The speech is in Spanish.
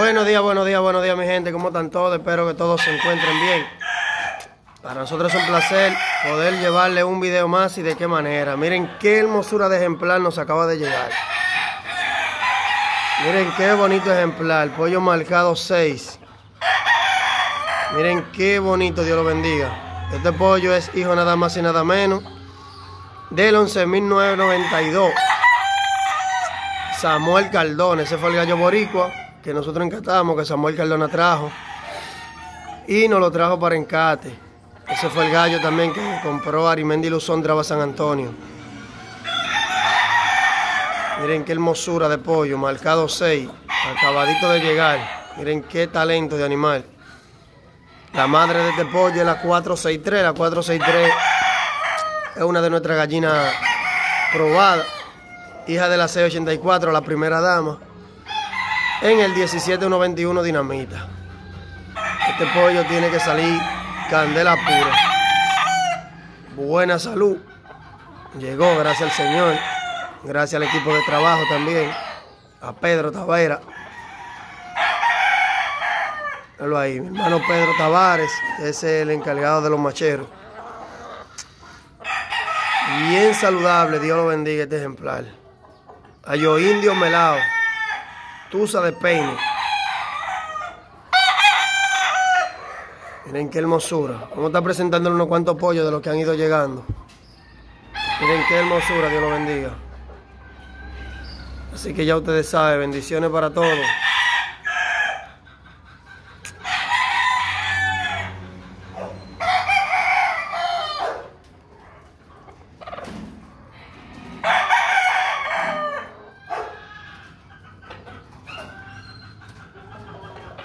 Buenos días, buenos días, buenos días mi gente, ¿cómo están todos? Espero que todos se encuentren bien. Para nosotros es un placer poder llevarle un video más y de qué manera. Miren qué hermosura de ejemplar nos acaba de llegar. Miren qué bonito ejemplar, pollo marcado 6. Miren qué bonito, Dios lo bendiga. Este pollo es hijo nada más y nada menos del 11.992. Samuel Cardona, ese fue el gallo boricua que nosotros encantamos, que Samuel Cardona trajo. Y nos lo trajo para encate. Ese fue el gallo también que compró Arimendi Luzón Traba San Antonio. Miren qué hermosura de pollo, marcado 6, acabadito de llegar. Miren qué talento de animal. La madre de este pollo es la 463, la 463 es una de nuestras gallinas probadas, hija de la C84, la primera dama, en el 17121 Dinamita. Este pollo tiene que salir candela pura. Buena salud. Llegó, gracias al Señor. Gracias al equipo de trabajo también. A Pedro Tavera. Míralo ahí, mi hermano Pedro Tavares, es el encargado de los macheros. Bien saludable, Dios lo bendiga este ejemplar. Ayo indio melao. Tusa de peine. Miren qué hermosura. Vamos a estar presentándole unos cuantos pollos de los que han ido llegando. Miren qué hermosura, Dios lo bendiga. Así que ya ustedes saben, bendiciones para todos.